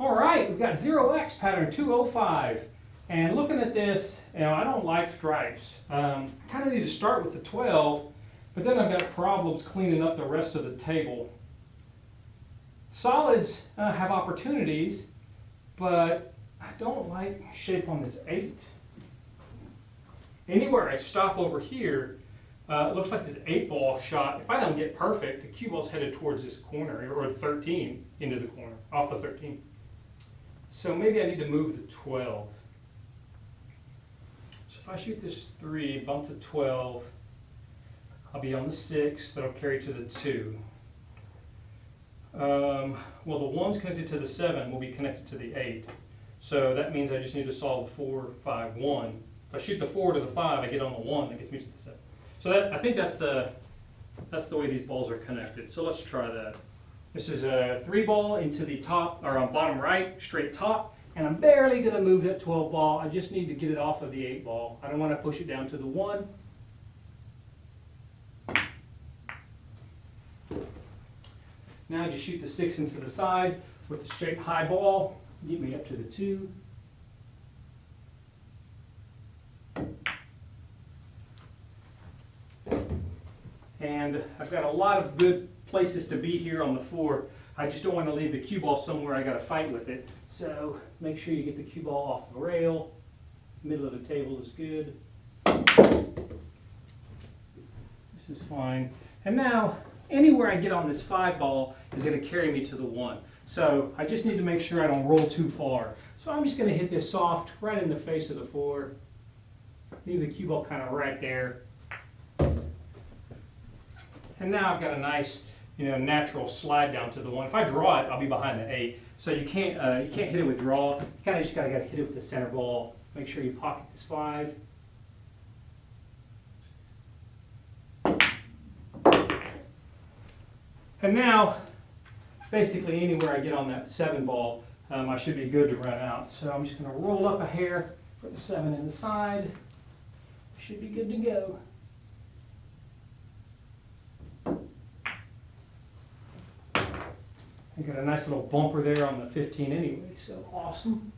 All right, we've got Zero-X pattern 205. And looking at this, you know, I don't like stripes. Um, I kind of need to start with the 12, but then I've got problems cleaning up the rest of the table. Solids uh, have opportunities, but I don't like shape on this 8. Anywhere I stop over here, uh, it looks like this 8 ball shot. If I don't get perfect, the cue ball's headed towards this corner, or 13 into the corner, off the 13. So maybe I need to move the 12. So if I shoot this 3, bump the 12, I'll be on the 6, that'll carry to the 2. Um, well, the 1's connected to the 7 will be connected to the 8. So that means I just need to solve 4, 5, 1. If I shoot the 4 to the 5, I get on the 1, that gets me to the 7. So that, I think that's the, that's the way these balls are connected. So let's try that. This is a 3 ball into the top, or on bottom right, straight top. And I'm barely going to move that 12 ball. I just need to get it off of the 8 ball. I don't want to push it down to the 1. Now I just shoot the 6 into the side with the straight high ball. Get me up to the 2. And I've got a lot of good places to be here on the floor. I just don't want to leave the cue ball somewhere I got to fight with it. So make sure you get the cue ball off the rail. Middle of the table is good. This is fine. And now, anywhere I get on this five ball is going to carry me to the one. So I just need to make sure I don't roll too far. So I'm just going to hit this soft right in the face of the floor. Leave the cue ball kind of right there. And now I've got a nice, you know, natural slide down to the one. If I draw it, I'll be behind the eight. So you can't, uh, you can't hit it with draw. You kind of just gotta, gotta hit it with the center ball. Make sure you pocket this five. And now, basically anywhere I get on that seven ball, um, I should be good to run out. So I'm just gonna roll up a hair, put the seven in the side. Should be good to go. I got a nice little bumper there on the 15 anyway, so awesome.